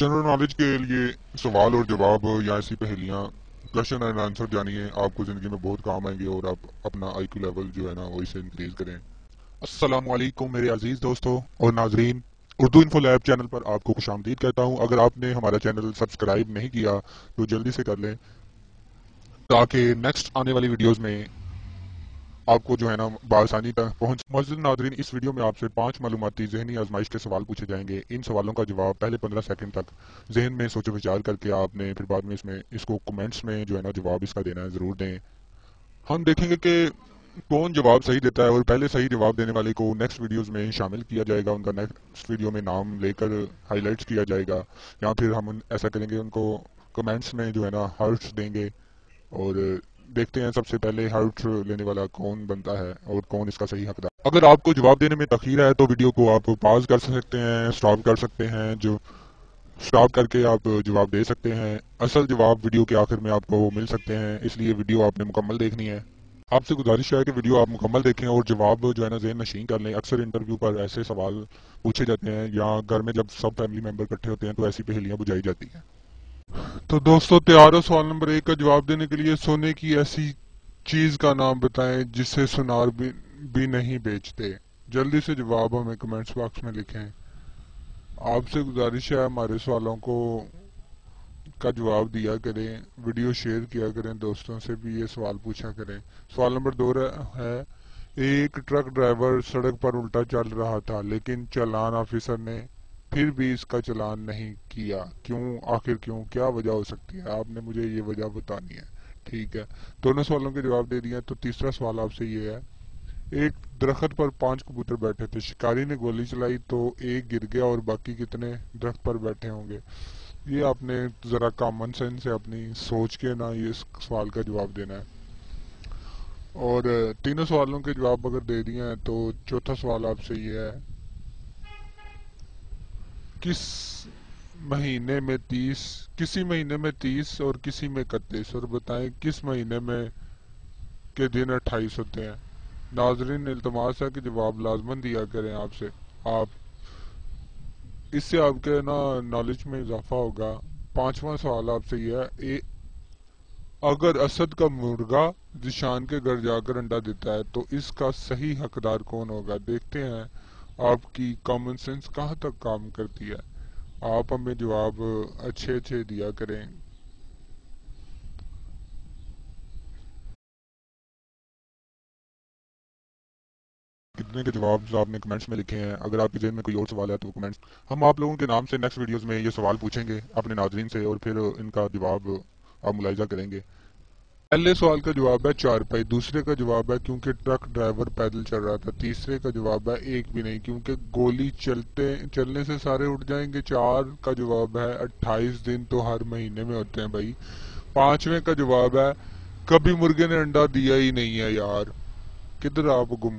General knowledge کے لیے سوال اور جواب یا ایسی پہلیاں کوشچن اینڈ آنسر جانیے، آپ کو زندگی میں بہت کام آئیں گے اور آپ اپنا آئی کیو لیول جو ہے نا وہ اسے انکریز کریں۔ السلام علیکم میرے عزیز دوستو اور ناظرین، اردو انفو لیب چینل پر آپ کو خوش آمدید کہتا ہوں۔ اگر آپ نے ہمارا چینل سبسکرائب نہیں کیا تو جلدی سے کر لیں تاکہ نیکسٹ آنے والی ویڈیوز میں آپ کو جو ہے نا بآسانی تک پہنچ مسجد ناظرین اس ویڈیو میں آپ سے پانچ معلوماتی ذہنی آزمائش کے سوال پوچھے جائیں گے۔ ان سوالوں کا جواب پہلے پندرہ سیکنڈ تک ذہن میں سوچ و وچار کر کے آپ نے، پھر بعد میں اس میں اس کو کومنٹس میں جو ہے نا جواب اس کا دینا ہے ضرور دیں۔ ہم دیکھیں گے کہ کون جواب صحیح دیتا ہے اور پہلے صحیح جواب دینے والے کو نیکسٹ ویڈیوز میں شامل کیا جائے گا۔ ان کا نیکسٹ ویڈیو میں نام لے کر ہائی لائٹس کیا جائے گا۔ یا پھر ہم ایسا کریں گے، ان کو کمنٹس میں جو ہے نا ہارٹس دیں گے اور دیکھتے ہیں سب سے پہلے ہارٹ لینے والا کون بنتا ہے اور کون اس کا صحیح حقدار اگر آپ کو جواب دینے میں تخیر ہے تو ویڈیو کو آپ پاز کر سکتے ہیں سٹاپ کر سکتے ہیں، جو سٹاپ کر کے آپ جواب دے سکتے ہیں۔ اصل جواب ویڈیو کے آخر میں آپ کو مل سکتے ہیں، اس لیے ویڈیو آپ نے مکمل دیکھنی ہے۔ آپ سے گزارش ہے کہ ویڈیو آپ مکمل دیکھیں اور جواب جو ہے نا ذہن نشین کر لیں۔ اکثر انٹرویو پر ایسے سوال پوچھے جاتے ہیں یا گھر میں جب سب فیملی ممبر کٹھے ہوتے ہیں تو ایسی پہلیاں بجائی جاتی ہیں۔ تو دوستو تیار ہو سوال نمبر ایک کا جواب دینے کے لیے سونے کی ایسی چیز کا نام بتائیں جسے سنار بھی, بھی نہیں بیچتے۔ جلدی سے جواب ہمیں کمنٹس باکس میں لکھیں۔ آپ سے گزارش ہے ہمارے سوالوں کو کا جواب دیا کریں ویڈیو شیئر کیا کریں دوستوں سے بھی یہ سوال پوچھا کریں۔ سوال نمبر دو ہے ایک ٹرک ڈرائیور سڑک پر الٹا چل رہا تھا لیکن چلان آفیسر نے پھر بھی اس کا چلان نہیں کیا۔ کیوں؟ آخر کیوں؟ کیا وجہ ہو سکتی ہے؟ آپ نے مجھے یہ وجہ بتانی ہے۔ ٹھیک ہے۔ دونوں سوالوں کے جواب دے دیا تو تیسرا سوال آپ سے یہ ہے۔ ایک درخت پر پانچ کبوتر بیٹھے تھے۔ شکاری نے گولی چلائی تو ایک گر گیا اور باقی کتنے درخت پر بیٹھے ہوں گے؟ یہ آپ نے ذرا کامن سینس سے اپنی سوچ کے نا یہ سوال کا جواب دینا ہے۔ اور تینوں سوالوں کے جواب اگر دے دیا ہے تو چوتھا سوال آپ سے یہ ہے۔ کس مہینے میں تیس، کسی مہینے میں تیس اور کسی میں اکتیس؟ اور بتائیں کس مہینے میں کے دن اٹھائیس ہوتے ہیں؟ ناظرین، التماس ہے کہ جواب لازمن دیا کریں آپ سے۔ آپ، اس سے آپ کے نا نالج میں اضافہ ہوگا۔ پانچواں سوال آپ سے یہ ہے اگر اسد کا مرغا ذیشان کے گھر جا کر انڈا دیتا ہے تو اس کا صحیح حقدار کون ہوگا؟ دیکھتے ہیں۔ آپ کی کامن سینس کہاں تک کام کرتی ہے؟ آپ ہمیں جواب اچھے اچھے دیا کریں۔ کتنے کے جواب آپ نے کمنٹس میں لکھے ہیں؟ اگر آپ کے ذہن میں کوئی اور سوال ہے تو کمنٹس ہم آپ لوگوں کے نام سے نیکسٹ ویڈیوز میں یہ سوال پوچھیں گے اپنے ناظرین سے اور پھر ان کا جواب آپ ملاحظہ کریں گے۔ پہلے سوال کا جواب ہے چار پائی، دوسرے کا جواب ہے کیونکہ ٹرک ڈرائیور پیدل چل رہا تھا، تیسرے کا جواب ہے ایک بھی نہیں، کیونکہ گولی چلتے، چلنے سے سارے اٹھ جائیں گے، چار کا جواب ہے اٹھائیس دن تو ہر مہینے میں ہوتے ہیں بھائی۔ پانچویں کا جواب ہے کبھی مرغے نے انڈا دیا ہی نہیں ہے یار۔ کدھر آپ گم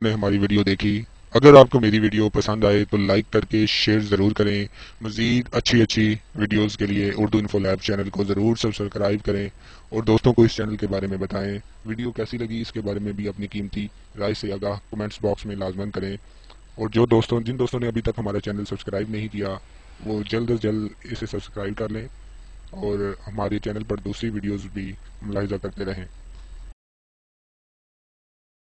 نے ہماری ویڈیو دیکھی؟ اگر آپ کو میری ویڈیو پسند آئے تو لائک کر کے شیئر ضرور کریں۔ مزید اچھی اچھی ویڈیوز کے لیے اردو انفو لیب چینل کو ضرور سبسکرائب کریں اور دوستوں کو اس چینل کے بارے میں بتائیں۔ ویڈیو کیسی لگی اس کے بارے میں بھی اپنی قیمتی رائے سے آگاہ کمنٹس باکس میں لازمن کریں۔ اور جو دوستوں، جن دوستوں نے ابھی تک ہمارا چینل سبسکرائب نہیں کیا، وہ جلد از جلد اسے سبسکرائب کر لیں اور ہمارے چینل پر دوسری ویڈیوز بھی ملاحظہ کرتے رہیں۔